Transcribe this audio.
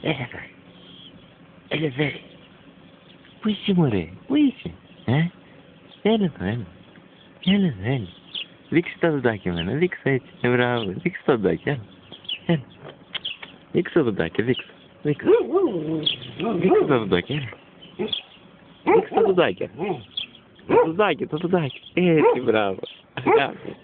Έλα εδώ. Έλα δε. Πού είσαι μωρέ, πού είσαι, ε; Έλα εδώ, έλα. Έλα εδώ, έλα. Δείξε τα δοντάκια εμένα, δείξε έτσι. Ε, μπράβο, δείξε τα δοντάκια, έλα. Έλα. Δείξε τα δοντάκια, δείξε. Δείξε. Δείξε τα δοντάκια, έλα. Δείξε τα δοντάκια. Τα δοντάκια, τα δοντάκια. Έτσι, μπράβο. Αγάπη.